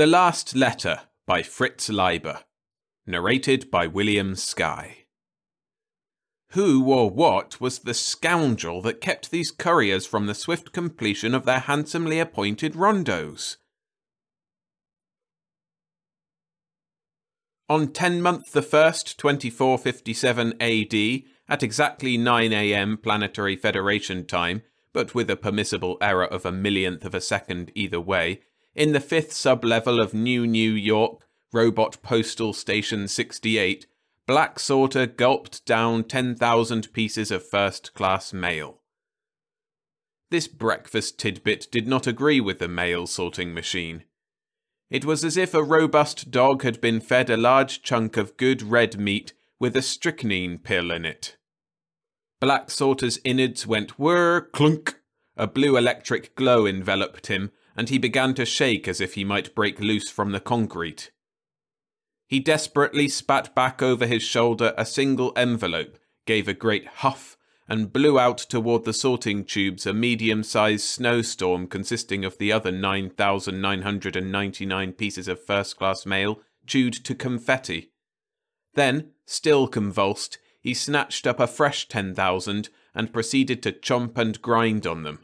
The Last Letter by Fritz Leiber. Narrated by William Sky. Who or what was the scoundrel that kept these couriers from the swift completion of their handsomely appointed rondos? On 10 month the 1st, 2457 AD, at exactly 9 am Planetary Federation time, but with a permissible error of a millionth of a second either way, in the fifth sublevel of New New York, Robot Postal Station 68, Black Sorter gulped down 10,000 pieces of first class mail. This breakfast tidbit did not agree with the mail sorting machine. It was as if a robust dog had been fed a large chunk of good red meat with a strychnine pill in it. Black Sorter's innards went whir clunk. A blue electric glow enveloped him, and he began to shake as if he might break loose from the concrete. He desperately spat back over his shoulder a single envelope, gave a great huff, and blew out toward the sorting tubes a medium-sized snowstorm consisting of the other 9,999 pieces of first-class mail chewed to confetti. Then, still convulsed, he snatched up a fresh 10,000 and proceeded to chomp and grind on them.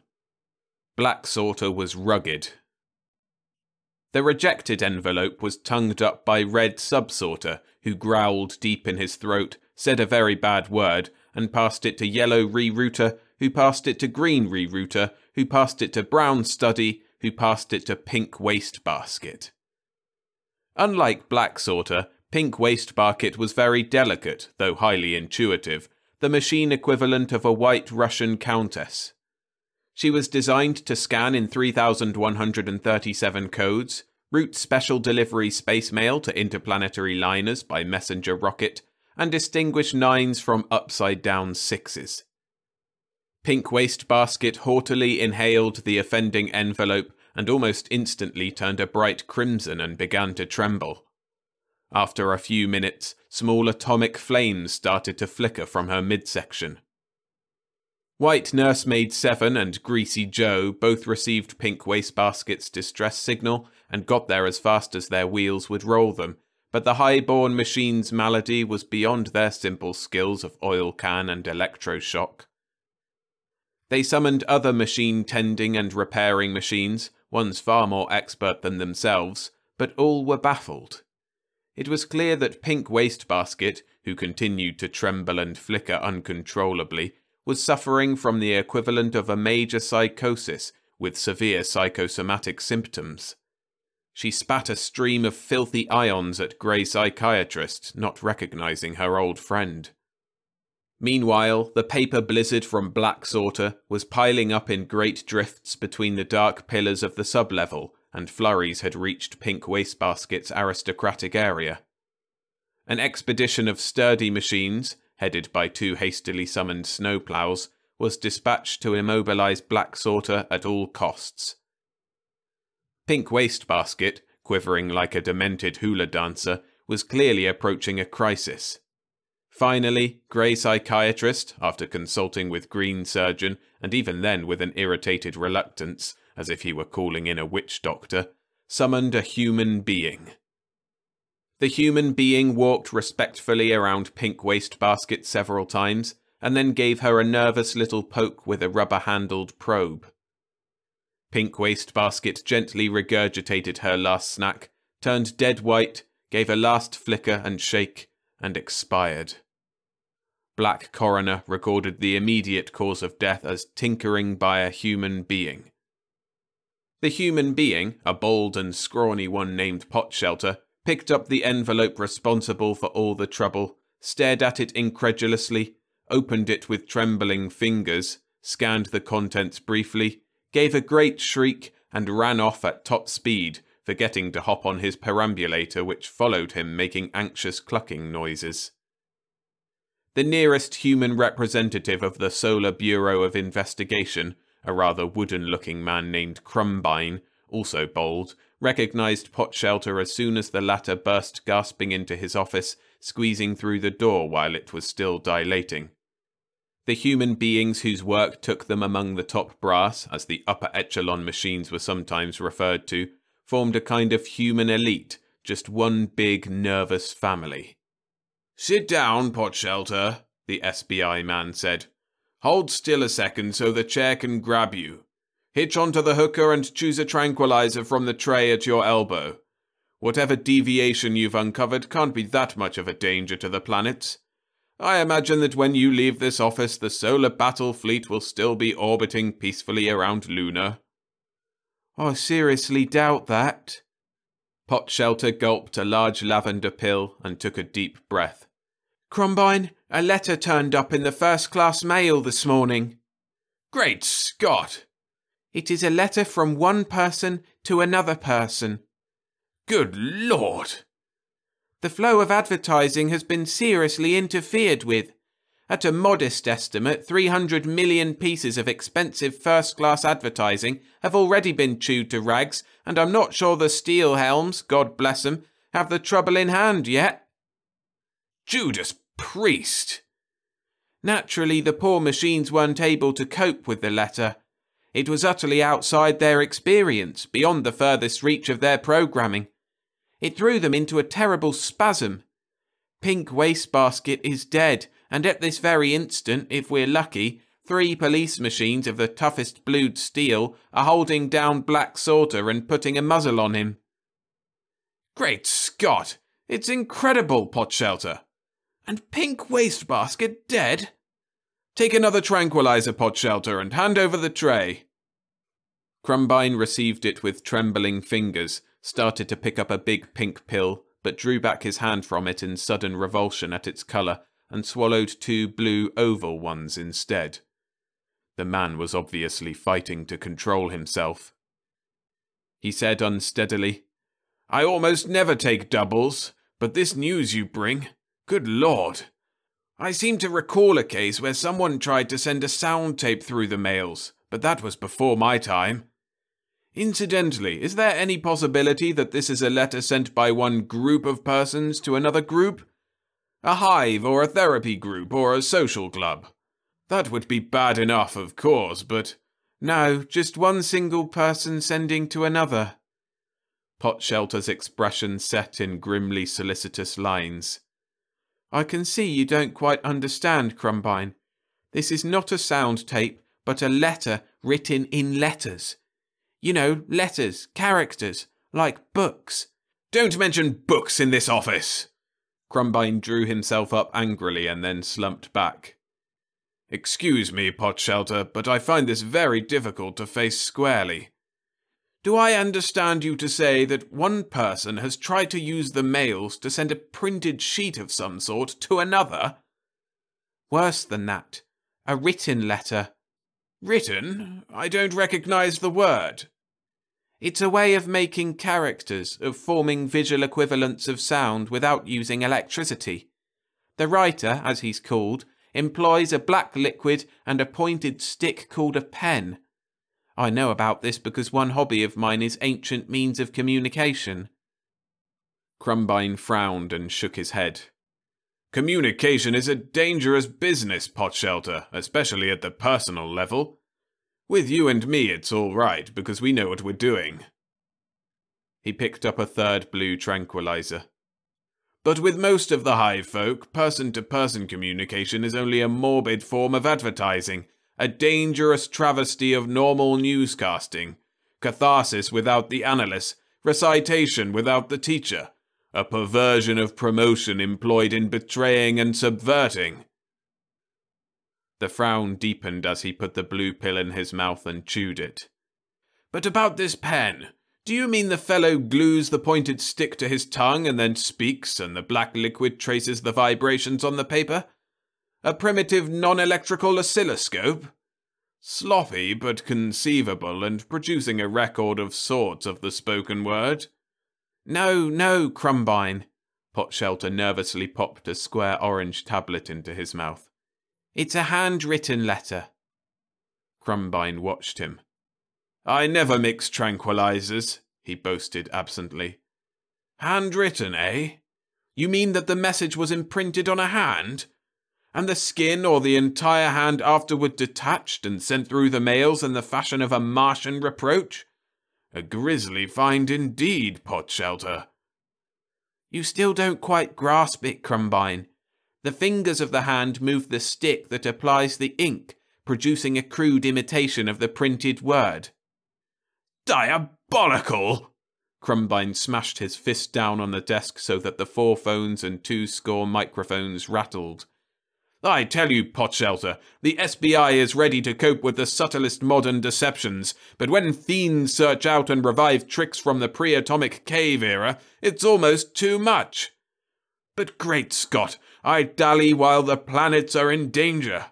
Black Sorter was rugged. The rejected envelope was tongued up by Red Subsorter, who growled deep in his throat, said a very bad word, and passed it to Yellow Rerouter, who passed it to Green Rerouter, who passed it to Brown Study, who passed it to Pink Wastebasket. Unlike Black Sorter, Pink Wastebasket was very delicate, though highly intuitive, the machine equivalent of a white Russian countess. She was designed to scan in 3,137 codes, route special delivery space mail to interplanetary liners by messenger rocket, and distinguish nines from upside down sixes. Pink Wastebasket haughtily inhaled the offending envelope and almost instantly turned a bright crimson and began to tremble. After a few minutes, small atomic flames started to flicker from her midsection. White Nursemaid 7 and Greasy Joe both received Pink Wastebasket's distress signal and got there as fast as their wheels would roll them, but the high-born machine's malady was beyond their simple skills of oil can and electroshock. They summoned other machine tending and repairing machines, ones far more expert than themselves, but all were baffled. It was clear that Pink Wastebasket, who continued to tremble and flicker uncontrollably, was suffering from the equivalent of a major psychosis with severe psychosomatic symptoms. She spat a stream of filthy ions at Grey Psychiatrist, not recognizing her old friend. Meanwhile, the paper blizzard from Black Sorter was piling up in great drifts between the dark pillars of the sublevel, and flurries had reached Pink Wastebasket's aristocratic area. An expedition of sturdy machines, headed by two hastily summoned snowplows, was dispatched to immobilize Black Sorter at all costs. Pink Wastebasket, quivering like a demented hula dancer, was clearly approaching a crisis. Finally, Grey Psychiatrist, after consulting with Green Surgeon, and even then with an irritated reluctance, as if he were calling in a witch doctor, summoned a human being. The human being walked respectfully around Pink Wastebasket several times, and then gave her a nervous little poke with a rubber-handled probe. Pink Wastebasket gently regurgitated her last snack, turned dead white, gave a last flicker and shake, and expired. Black Coroner recorded the immediate cause of death as tinkering by a human being. The human being, a bold and scrawny one named Potshelter, picked up the envelope responsible for all the trouble, stared at it incredulously, opened it with trembling fingers, scanned the contents briefly, gave a great shriek, and ran off at top speed, forgetting to hop on his perambulator which followed him making anxious clucking noises. The nearest human representative of the Solar Bureau of Investigation, a rather wooden-looking man named Crumbine, also bold, recognized Potshelter as soon as the latter burst gasping into his office, squeezing through the door while it was still dilating. The human beings whose work took them among the top brass, as the upper echelon machines were sometimes referred to, formed a kind of human elite, just one big nervous family. Sit down, Potshelter, the SBI man said. Hold still a second so the chair can grab you. Hitch onto the hooker and choose a tranquilizer from the tray at your elbow. Whatever deviation you've uncovered can't be that much of a danger to the planets. I imagine that when you leave this office, the solar battle fleet will still be orbiting peacefully around Luna. I seriously doubt that. Potshelter gulped a large lavender pill and took a deep breath. Crumbine, a letter turned up in the first class mail this morning. Great Scott! It is a letter from one person to another person. Good Lord! The flow of advertising has been seriously interfered with. At a modest estimate, 300 million pieces of expensive first class advertising have already been chewed to rags, and I'm not sure the steel helms, God bless 'em, have the trouble in hand yet. Judas Priest! Naturally, the poor machines weren't able to cope with the letter. It was utterly outside their experience, beyond the furthest reach of their programming. It threw them into a terrible spasm. Pink Wastebasket is dead, and at this very instant, if we're lucky, three police machines of the toughest blued steel are holding down Black Sorter and putting a muzzle on him. Great Scott! It's incredible, Potshelter! And Pink Wastebasket dead? Take another tranquilizer, Potshelter, and hand over the tray. Crumbine received it with trembling fingers, started to pick up a big pink pill, but drew back his hand from it in sudden revulsion at its colour and swallowed two blue oval ones instead. The man was obviously fighting to control himself. He said unsteadily, I almost never take doubles, but this news you bring, good lord. I seem to recall a case where someone tried to send a sound tape through the mails, but that was before my time. Incidentally, is there any possibility that this is a letter sent by one group of persons to another group? A hive or a therapy group or a social club? That would be bad enough, of course, but. No, just one single person sending to another. Potshelter's expression set in grimly solicitous lines. I can see you don't quite understand, Crumbine. This is not a sound tape, but a letter written in letters. You know, letters, characters, like books. Don't mention books in this office! Crumbine drew himself up angrily and then slumped back. Excuse me, Potshelter, but I find this very difficult to face squarely. Do I understand you to say that one person has tried to use the mails to send a printed sheet of some sort to another? Worse than that. A written letter. Written? I don't recognize the word. It's a way of making characters, of forming visual equivalents of sound without using electricity. The writer, as he's called, employs a black liquid and a pointed stick called a pen. I know about this because one hobby of mine is ancient means of communication. Crumbine frowned and shook his head. Communication is a dangerous business, Potshelter, especially at the personal level. With you and me, it's all right, because we know what we're doing. He picked up a third blue tranquilizer. But with most of the hive folk, person to person communication is only a morbid form of advertising, a dangerous travesty of normal newscasting, catharsis without the analyst, recitation without the teacher, a perversion of promotion employed in betraying and subverting. The frown deepened as he put the blue pill in his mouth and chewed it. But about this pen, do you mean the fellow glues the pointed stick to his tongue and then speaks, and the black liquid traces the vibrations on the paper? A primitive non electrical oscilloscope? Sloppy but conceivable and producing a record of sorts of the spoken word. No, no, Crumbine. Potshelter nervously popped a square orange tablet into his mouth. It's a handwritten letter. Crumbine watched him. I never mix tranquilizers, he boasted absently. Handwritten, eh? You mean that the message was imprinted on a hand? And the skin or the entire hand afterward detached and sent through the mails in the fashion of a Martian reproach? A grisly find indeed, Potshelter. You still don't quite grasp it, Crumbine. The fingers of the hand move the stick that applies the ink, producing a crude imitation of the printed word. Diabolical! Crumbine smashed his fist down on the desk so that the four phones and two score microphones rattled. I tell you, Potshelter, the SBI is ready to cope with the subtlest modern deceptions, but when fiends search out and revive tricks from the pre-atomic cave era, it's almost too much. But great Scott, I dally while the planets are in danger.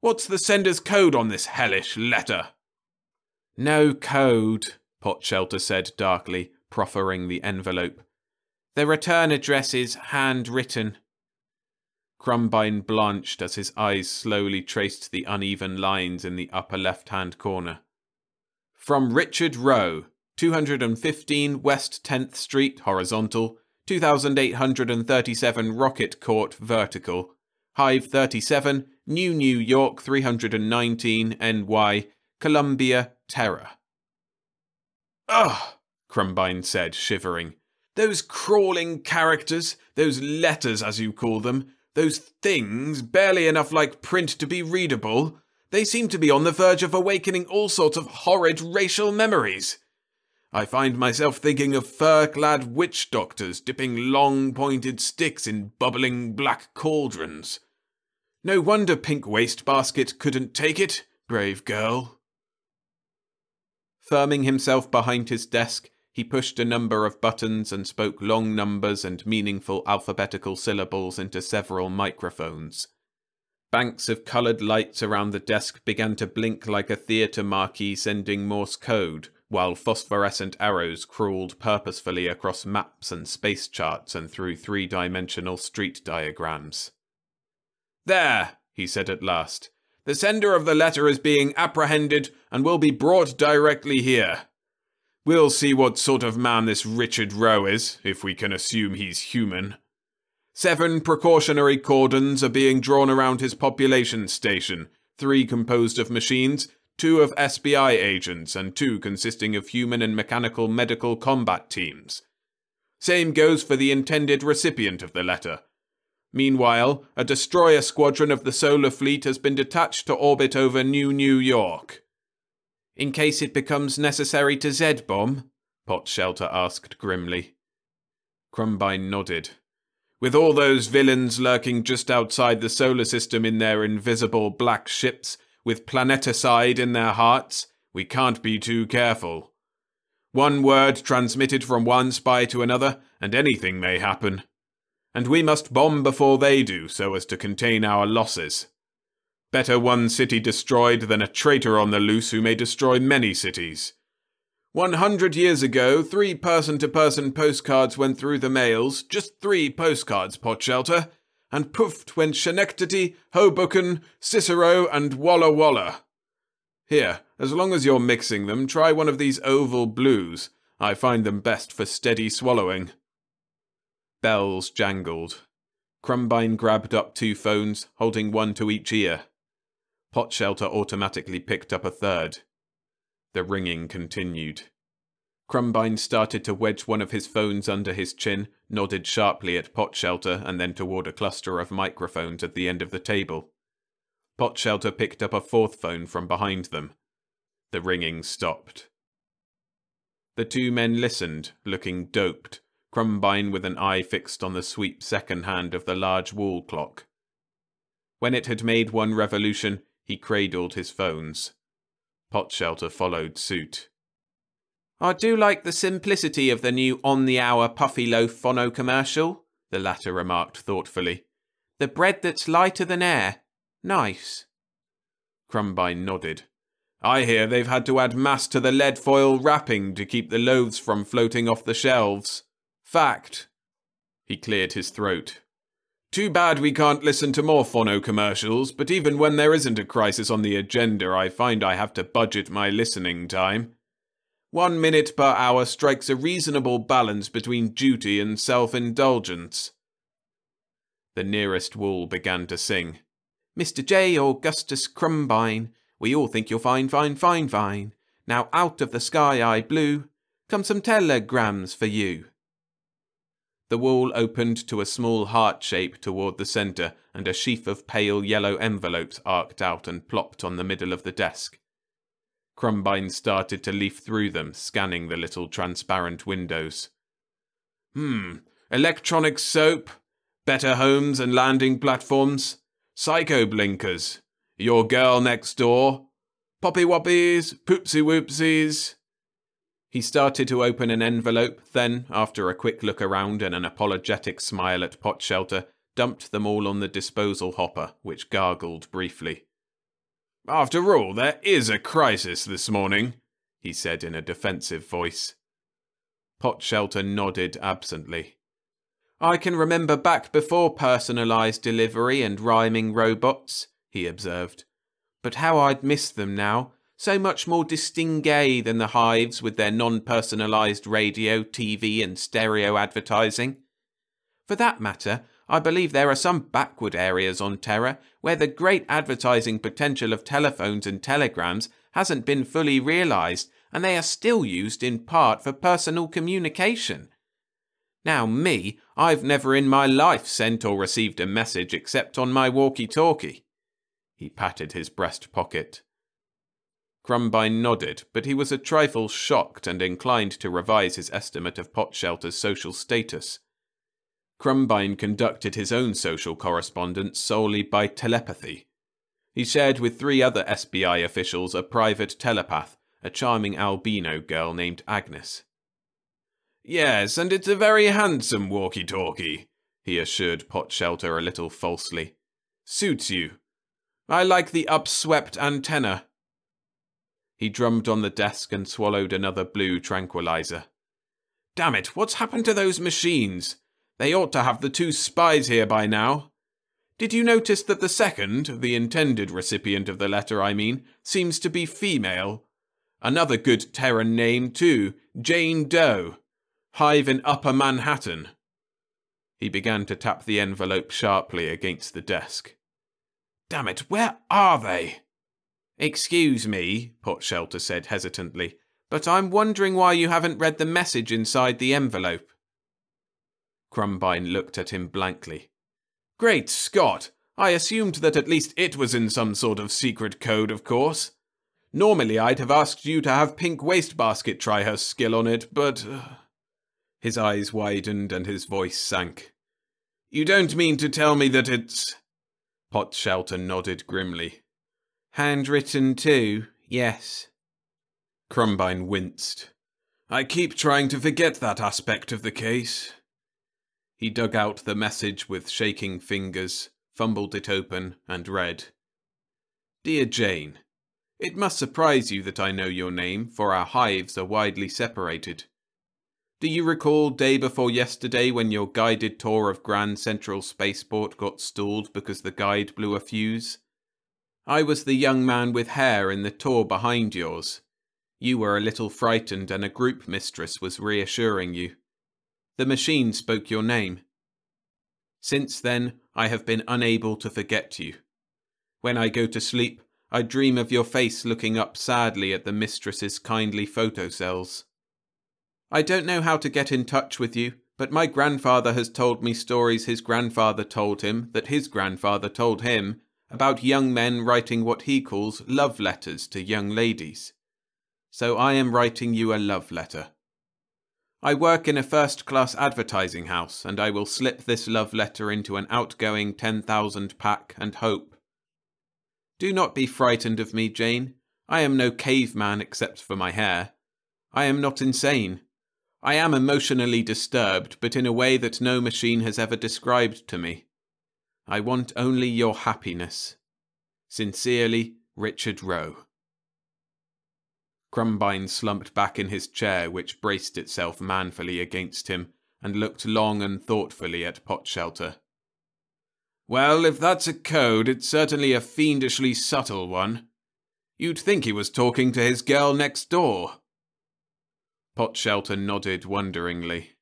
What's the sender's code on this hellish letter? No code, Potshelter said darkly, proffering the envelope. The return address is handwritten. Crumbine blanched as his eyes slowly traced the uneven lines in the upper left-hand corner. From Richard Roe, 215 West 10th Street, horizontal, 2837 Rocket Court, vertical, Hive 37, New New York 319 NY, Columbia, Terra. Ugh, Crumbine said, shivering. Those crawling characters, those letters as you call them, those things, barely enough like print to be readable, they seem to be on the verge of awakening all sorts of horrid racial memories. I find myself thinking of fur-clad witch doctors dipping long pointed sticks in bubbling black cauldrons. No wonder Pink Wastebasket couldn't take it, brave girl. Firming himself behind his desk, he pushed a number of buttons and spoke long numbers and meaningful alphabetical syllables into several microphones. Banks of coloured lights around the desk began to blink like a theatre marquee sending Morse code, while phosphorescent arrows crawled purposefully across maps and space charts and through three dimensional street diagrams. There, he said at last. The sender of the letter is being apprehended and will be brought directly here. We'll see what sort of man this Richard Roe is, if we can assume he's human. Seven precautionary cordons are being drawn around his population station, three composed of machines, two of SBI agents, and two consisting of human and mechanical medical combat teams. Same goes for the intended recipient of the letter. Meanwhile, a destroyer squadron of the Solar Fleet has been detached to orbit over New New York. In case it becomes necessary to Z-bomb? Potshelter asked grimly. Crumbine nodded. With all those villains lurking just outside the solar system in their invisible black ships, with planeticide in their hearts, we can't be too careful. One word transmitted from one spy to another, and anything may happen. And we must bomb before they do so as to contain our losses. Better one city destroyed than a traitor on the loose who may destroy many cities. One hundred years ago, three person to person postcards went through the mails, just three postcards, Potshelter, and poofed went Schenectady, Hoboken, Cicero, and Walla Walla. Here, as long as you're mixing them, try one of these oval blues. I find them best for steady swallowing. Bells jangled. Crumbine grabbed up two phones, holding one to each ear. Potshelter automatically picked up a third. The ringing continued. Crumbine started to wedge one of his phones under his chin, nodded sharply at Potshelter and then toward a cluster of microphones at the end of the table. Potshelter picked up a fourth phone from behind them. The ringing stopped. The two men listened, looking doped, Crumbine with an eye fixed on the sweep second hand of the large wall clock. When it had made one revolution, he cradled his phones. Potshelter followed suit. I do like the simplicity of the new on the hour puffy loaf phono commercial, the latter remarked thoughtfully. The bread that's lighter than air. Nice. Crumbine nodded. I hear they've had to add mass to the lead foil wrapping to keep the loaves from floating off the shelves. Fact. He cleared his throat. Too bad we can't listen to more phono commercials, but even when there isn't a crisis on the agenda, I find I have to budget my listening time. One minute per hour strikes a reasonable balance between duty and self-indulgence. The nearest wall began to sing. Mr. J. Augustus Crumbine, we all think you're fine, fine, fine, fine. Now out of the sky I blew, Come some telegrams for you. The wall opened to a small heart shape toward the centre, and a sheaf of pale yellow envelopes arced out and plopped on the middle of the desk. Crumbine started to leaf through them, scanning the little transparent windows. Hmm, electronic soap, better homes and landing platforms, psycho blinkers, your girl next door, poppy woppies, poopsy whoopsies. He started to open an envelope, then, after a quick look around and an apologetic smile at Potshelter, dumped them all on the disposal hopper, which gargled briefly. After all, there is a crisis this morning, he said in a defensive voice. Potshelter nodded absently. I can remember back before personalised delivery and rhyming robots, he observed. But how I'd miss them now, so much more distingué than the hives with their non-personalised radio, TV and stereo advertising. For that matter, I believe there are some backward areas on Terra where the great advertising potential of telephones and telegrams hasn't been fully realised and they are still used in part for personal communication. Now, me, I've never in my life sent or received a message except on my walkie-talkie. He patted his breast pocket. Crumbine nodded, but he was a trifle shocked and inclined to revise his estimate of Potshelter's social status. Crumbine conducted his own social correspondence solely by telepathy. He shared with three other SBI officials a private telepath, a charming albino girl named Agnes. Yes, and it's a very handsome walkie-talkie, he assured Potshelter a little falsely. Suits you. I like the upswept antenna. He drummed on the desk and swallowed another blue tranquilizer. Damn it, what's happened to those machines? They ought to have the two spies here by now. Did you notice that the second, the intended recipient of the letter, I mean, seems to be female? Another good Terran name, too, Jane Doe. Hive in Upper Manhattan. He began to tap the envelope sharply against the desk. Damn it, where are they? Excuse me, Potshelter said hesitantly, but I'm wondering why you haven't read the message inside the envelope. Crumbine looked at him blankly. Great Scott! I assumed that at least it was in some sort of secret code, of course. Normally I'd have asked you to have Pink Wastebasket try her skill on it, but... Uh... His eyes widened and his voice sank. You don't mean to tell me that it's... Potshelter nodded grimly. Handwritten too, yes. Crumbine winced. I keep trying to forget that aspect of the case. He dug out the message with shaking fingers, fumbled it open, and read Dear Jane, It must surprise you that I know your name, for our hives are widely separated. Do you recall day before yesterday when your guided tour of Grand Central Spaceport got stalled because the guide blew a fuse? I was the young man with hair in the tour behind yours. You were a little frightened and a group mistress was reassuring you. The machine spoke your name. Since then, I have been unable to forget you. When I go to sleep, I dream of your face looking up sadly at the mistress's kindly photocells. I don't know how to get in touch with you, but my grandfather has told me stories his grandfather told him that his grandfather told him about young men writing what he calls love letters to young ladies. So I am writing you a love letter. I work in a first class advertising house, and I will slip this love letter into an outgoing 10,000 pack and hope. Do not be frightened of me, Jane. I am no caveman except for my hair. I am not insane. I am emotionally disturbed, but in a way that no machine has ever described to me. I want only your happiness. Sincerely, Richard Roe. Crumbine slumped back in his chair, which braced itself manfully against him, and looked long and thoughtfully at Potshelter. Well, if that's a code, it's certainly a fiendishly subtle one. You'd think he was talking to his girl next door. Potshelter nodded wonderingly.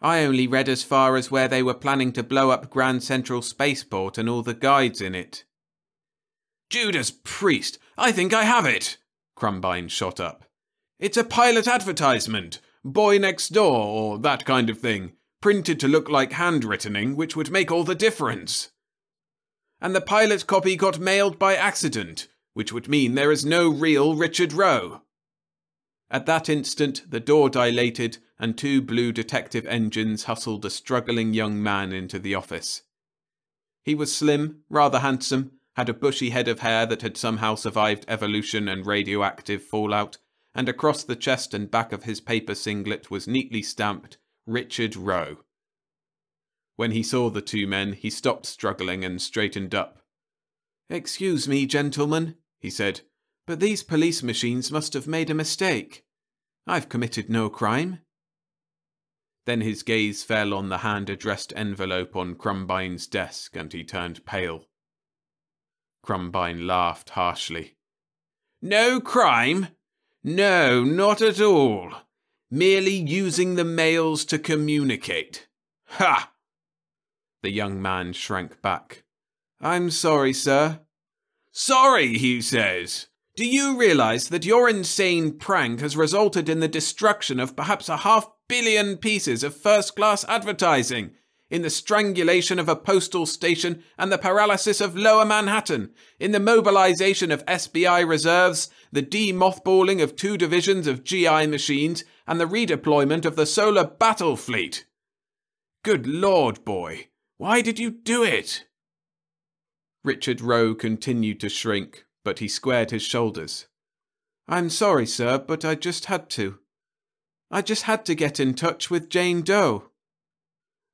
I only read as far as where they were planning to blow up Grand Central Spaceport and all the guides in it. Judas Priest, I think I have it! Crumbine shot up. It's a pilot advertisement, boy next door, or that kind of thing, printed to look like handwrittening, which would make all the difference. And the pilot copy got mailed by accident, which would mean there is no real Richard Roe. At that instant, the door dilated and two blue detective engines hustled a struggling young man into the office. He was slim, rather handsome, had a bushy head of hair that had somehow survived evolution and radioactive fallout, and across the chest and back of his paper singlet was neatly stamped Richard Roe. When he saw the two men, he stopped struggling and straightened up. Excuse me, gentlemen, he said, but these police machines must have made a mistake. I've committed no crime. Then his gaze fell on the hand addressed envelope on Crumbine's desk and he turned pale. Crumbine laughed harshly. No crime? No, not at all. Merely using the mails to communicate. Ha! The young man shrank back. I'm sorry, sir. Sorry, he says. Do you realize that your insane prank has resulted in the destruction of perhaps a half billion pieces of first class advertising, in the strangulation of a postal station and the paralysis of lower Manhattan, in the mobilization of SBI reserves, the demothballing of two divisions of GI machines, and the redeployment of the solar battle fleet? Good Lord, boy, why did you do it? Richard Roe continued to shrink, but he squared his shoulders. I'm sorry, sir, but I just had to. I just had to get in touch with Jane Doe.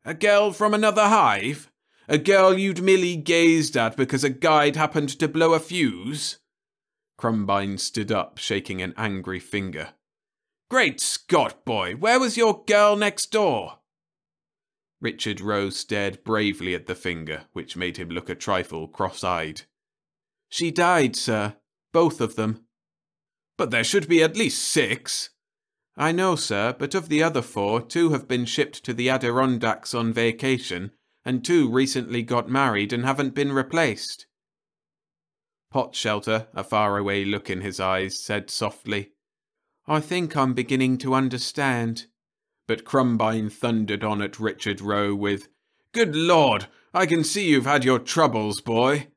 A girl from another hive? A girl you'd merely gazed at because a guide happened to blow a fuse? Crumbine stood up, shaking an angry finger. Great Scott, boy, where was your girl next door? Richard Roe stared bravely at the finger, which made him look a trifle cross eyed. She died, sir. Both of them. But there should be at least six. I know, sir, but of the other four, two have been shipped to the Adirondacks on vacation, and two recently got married and haven't been replaced. Potshelter, a faraway look in his eyes, said softly, I think I'm beginning to understand. But Crumbine thundered on at Richard Roe with, Good Lord, I can see you've had your troubles, boy.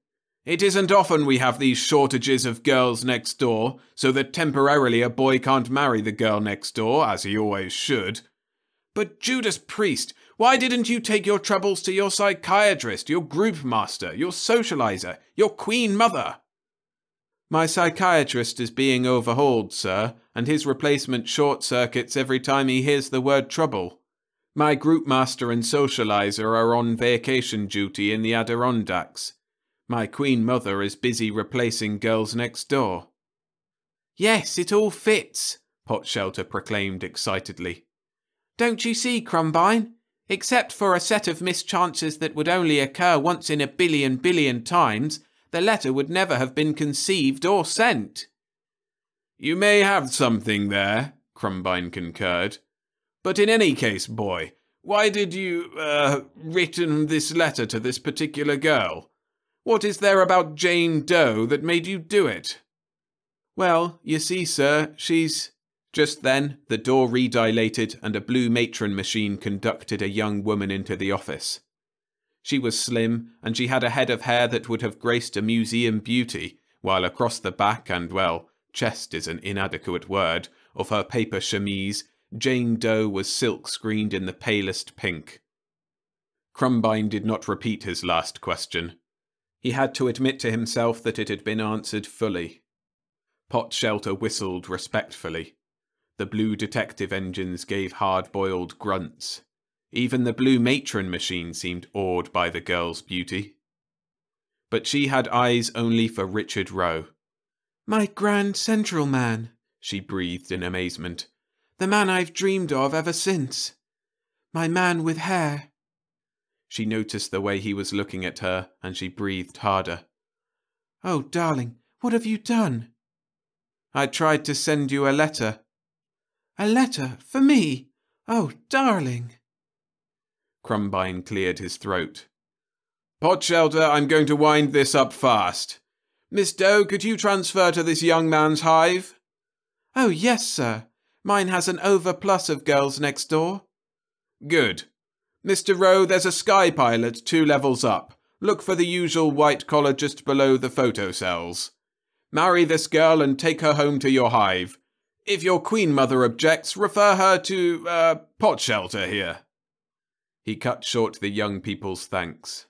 It isn't often we have these shortages of girls next door, so that temporarily a boy can't marry the girl next door, as he always should. But Judas Priest, why didn't you take your troubles to your psychiatrist, your group master, your socializer, your queen mother? My psychiatrist is being overhauled, sir, and his replacement short circuits every time he hears the word trouble. My group master and socializer are on vacation duty in the Adirondacks. My queen mother is busy replacing girls next door. Yes, it all fits, Potshelter proclaimed excitedly. Don't you see, Crumbine? Except for a set of mischances that would only occur once in a billion billion times, the letter would never have been conceived or sent. You may have something there, Crumbine concurred. But in any case, boy, why did you, uh, written this letter to this particular girl? What is there about Jane Doe that made you do it? Well, you see, sir, she's. Just then, the door redilated and a blue matron machine conducted a young woman into the office. She was slim, and she had a head of hair that would have graced a museum beauty, while across the back and, well, chest is an inadequate word, of her paper chemise, Jane Doe was silk screened in the palest pink. Crumbine did not repeat his last question. He had to admit to himself that it had been answered fully. Potshelter whistled respectfully. The blue detective engines gave hard boiled grunts. Even the blue matron machine seemed awed by the girl's beauty. But she had eyes only for Richard Roe. My Grand Central man, she breathed in amazement. The man I've dreamed of ever since. My man with hair. She noticed the way he was looking at her, and she breathed harder. Oh, darling, what have you done? I tried to send you a letter. A letter? For me? Oh, darling. Crumbine cleared his throat. Potshelter, I'm going to wind this up fast. Miss Doe, could you transfer to this young man's hive? Oh, yes, sir. Mine has an overplus of girls next door. Good. Mr. Roe, there's a sky pilot two levels up. Look for the usual white collar just below the photo cells. Marry this girl and take her home to your hive. If your queen mother objects, refer her to, uh, Potshelter here. He cut short the young people's thanks.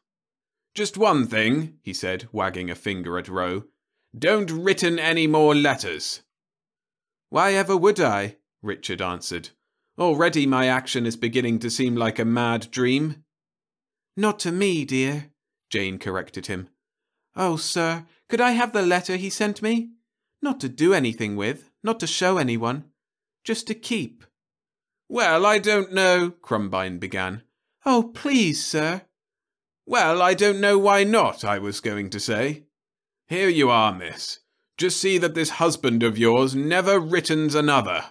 Just one thing, he said, wagging a finger at Roe. Don't written any more letters. Why ever would I? Richard answered. Already my action is beginning to seem like a mad dream. Not to me, dear, Jane corrected him. Oh, sir, could I have the letter he sent me? Not to do anything with, not to show anyone, just to keep. Well, I don't know, Crumbine began. Oh, please, sir. Well, I don't know why not, I was going to say. Here you are, miss. Just see that this husband of yours never writtens another.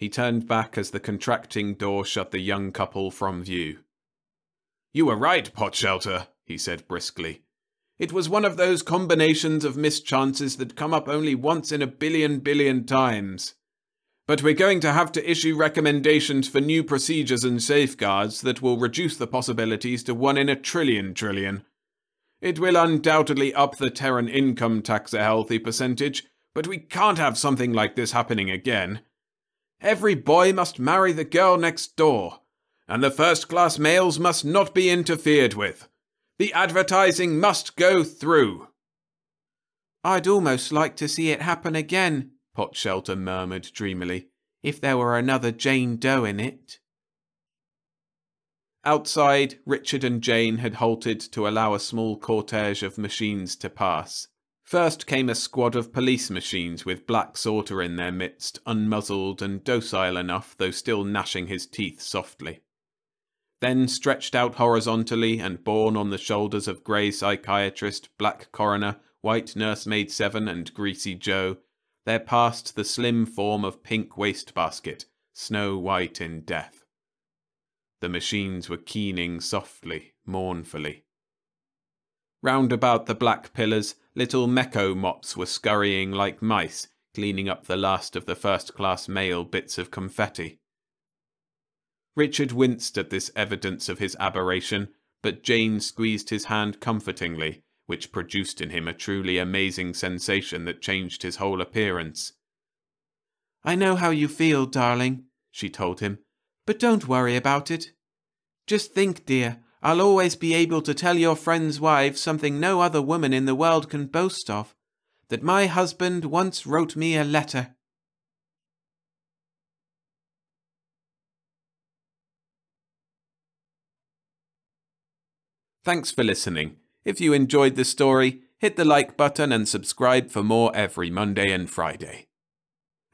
He turned back as the contracting door shut the young couple from view. You were right, Potshelter, he said briskly. It was one of those combinations of mischances that come up only once in a billion billion times. But we're going to have to issue recommendations for new procedures and safeguards that will reduce the possibilities to one in a trillion trillion. It will undoubtedly up the Terran income tax a healthy percentage, but we can't have something like this happening again. Every boy must marry the girl next door, and the first class mails must not be interfered with. The advertising must go through. I'd almost like to see it happen again, Potshelter murmured dreamily, if there were another Jane Doe in it. Outside, Richard and Jane had halted to allow a small cortege of machines to pass. First came a squad of police machines with Black Sorter in their midst, unmuzzled and docile enough, though still gnashing his teeth softly. Then, stretched out horizontally and borne on the shoulders of grey psychiatrist, black coroner, white nursemaid Seven, and greasy Joe, there passed the slim form of pink wastebasket, snow white in death. The machines were keening softly, mournfully. Round about the black pillars, little Mecco mops were scurrying like mice, cleaning up the last of the first class mail bits of confetti. Richard winced at this evidence of his aberration, but Jane squeezed his hand comfortingly, which produced in him a truly amazing sensation that changed his whole appearance. I know how you feel, darling, she told him, but don't worry about it. Just think, dear, I'll always be able to tell your friends' wives something no other woman in the world can boast of that my husband once wrote me a letter. Thanks for listening. If you enjoyed the story, hit the like button and subscribe for more every Monday and Friday.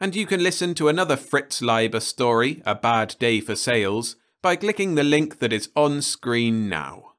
And you can listen to another Fritz Leiber story, A Bad Day for Sales, by clicking the link that is on screen now.